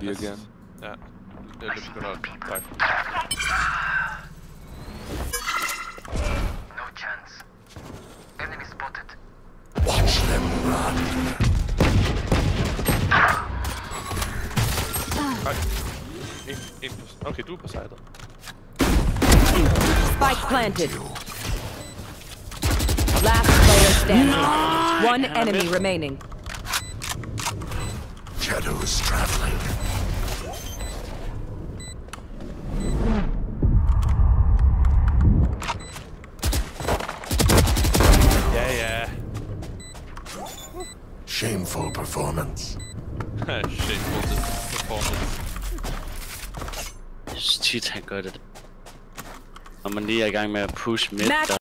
B again. Ja. Det er lidt begyndt at tak. No chance. Enemy spotted. Watch them run. Nej. En, en okay, du er på sidet. Spike planted. Last player standing. One enemy remaining. Shadows traveling. Ja, ja. Shameful performance. Shameful performance. Jeg synes tit, han gør det. Når man lige er i gang med at push mid, Match der